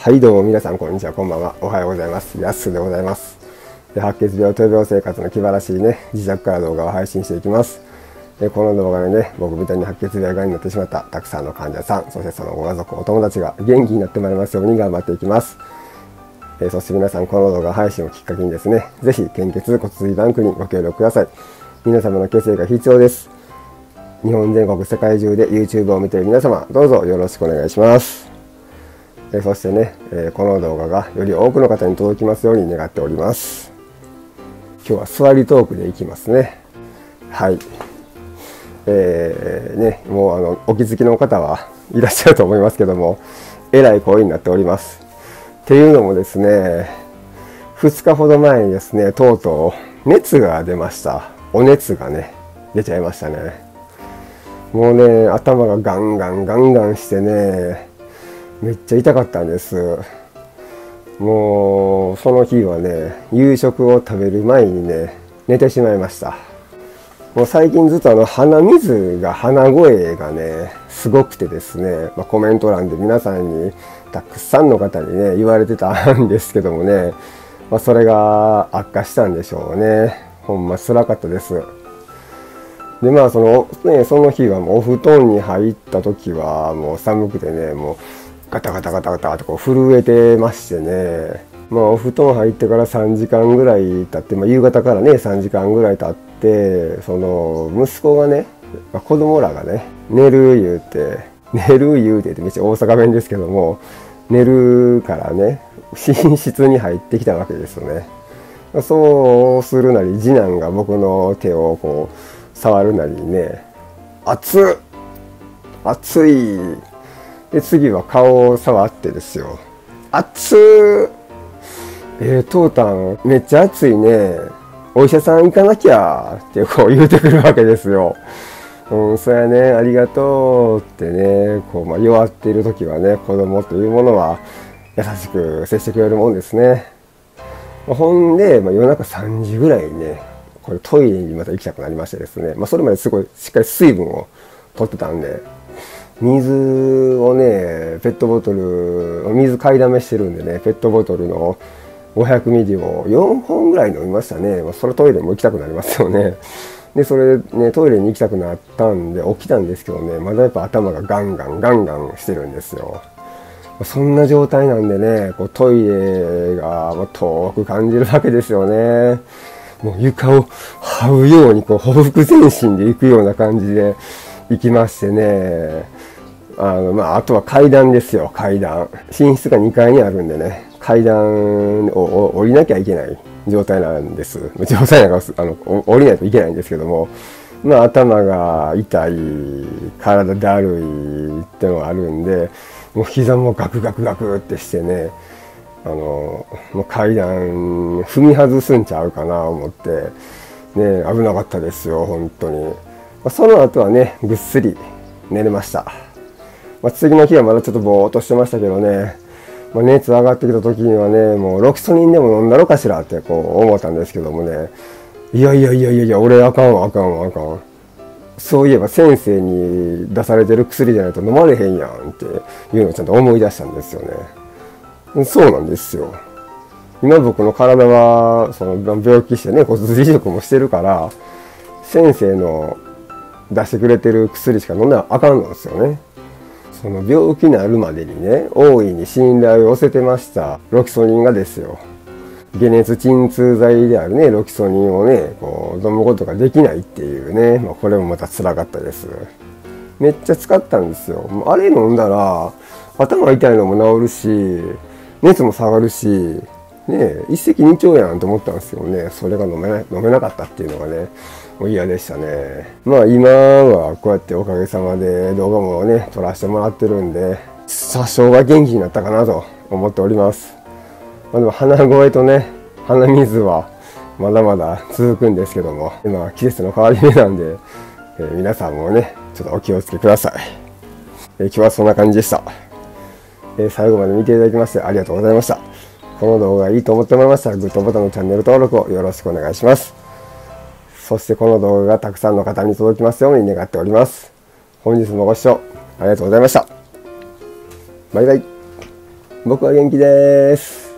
はいどうも皆さんこんにちはこんばんは。おはようございます。やすでございます。で白血病闘病生活の気晴らしいね自宅から動画を配信していきます。でこの動画でね僕みたいに白血病がんになってしまったたくさんの患者さんそしてそのご家族お友達が元気になってまいりますように頑張っていきます。えそして皆さんこの動画配信をきっかけにですね是非献血骨髄バンクにご協力ください。皆様の血液が必要です。日本全国世界中で YouTube を見ている皆様どうぞよろしくお願いします。えそしてね、えこの動画がより多くの方に届きますように願っております。今日は座りトークでいきますね。はい。えー、ねもうあのお気づきの方はいらっしゃると思いますけどもえらい声になっております。っていうのもですね2日ほど前にですねとうとう熱が出ました。お熱がね出ちゃいましたね。もうね頭がガンガンガンガンしてねめっちゃ痛かったんです。もうその日はね夕食を食べる前にね寝てしまいました。もう最近ずっとあの鼻水が鼻声がねすごくてですね、まあ、コメント欄で皆さんにたくさんの方にね言われてたんですけどもね、まあ、それが悪化したんでしょうね。ほんま辛かったです。でまあその,、ね、その日はもうお布団に入った時はもう寒くてねもうガタガタガタガタとこう震えてましてねまあお布団入ってから3時間ぐらい経って、まあ、夕方からね3時間ぐらい経ってその息子がね、まあ、子供らがね寝る言うて寝る言うてってめっちゃ大阪弁ですけども寝るからね寝室に入ってきたわけですよね。そうするなり次男が僕の手をこう触るなりね「熱っ熱いで次は顔を触ってですよ。熱っ。えー、トータンめっちゃ熱いね。お医者さん行かなきゃってこう言うてくるわけですよ。うん、そやね、ありがとうってね、こう、まあ、弱っている時はね、子供というものは優しく接してくれるもんですね。まあ、ほんで、まあ、夜中3時ぐらいにね、これトイレにまた行きたくなりましてですね、まあ、それまですごいしっかり水分を取ってたんで、水をねペットボトル水買いだめしてるんでねペットボトルの500ミリを4本ぐらい飲みましたね、まあ、それトイレも行きたくなりますよね。でそれでねトイレに行きたくなったんで起きたんですけどねまだやっぱ頭がガンガンガンガンしてるんですよ。そんな状態なんでねこうトイレが遠く感じるわけですよね。もう床を這うようにこうほふ前進で行くような感じで行きましてね。あの、まあ、あとは階段ですよ、階段。寝室が2階にあるんでね、階段を降りなきゃいけない状態なんです。状態なんか、あの、降りないといけないんですけども、まあ、頭が痛い、体だるいってのがあるんで、もう膝もガクガクガクってしてね、あの、もう階段踏み外すんちゃうかな思って、ね、危なかったですよ、本当に。その後はね、ぐっすり寝れました。まあ、次の日はまだちょっとぼーっとしてましたけどね、まあ、熱上がってきた時にはねもうロキソニンでも飲んだろかしらってこう思ったんですけどもね。いやいやいやいやいや俺あかんわあかんわあかん。そういえば先生に出されてる薬じゃないと飲まれへんやんっていうのをちゃんと思い出したんですよね。そうなんですよ。今僕の体はその病気してね骨髄移植もしてるから先生の出してくれてる薬しか飲んだらあかんのですよね。その病気になるまでにね大いに信頼を寄せてましたロキソニンがですよ。解熱鎮痛剤であるねロキソニンをねこう飲むことができないっていうね、まあ、これもまた辛かったです。めっちゃ使ったんですよ。あれ飲んだら頭痛いのも治るし熱も下がるしね一石二鳥やんと思ったんですよね。それが飲めな飲めなかったっていうのがねもう嫌でしたね。まあ今はこうやっておかげさまで動画もね撮らせてもらってるんで多少は元気になったかなと思っております、まあ、でも鼻声とね鼻水はまだまだ続くんですけども今季節の変わり目なんで、えー、皆さんもねちょっとお気をつけください、えー、今日はそんな感じでした、えー、最後まで見ていただきましてありがとうございました。この動画がいいと思ってもらいましたらグッドボタンのチャンネル登録をよろしくお願いしますそしてこの動画がたくさんの方に届きますように願っております。本日もご視聴ありがとうございました。バイバイ。僕は元気です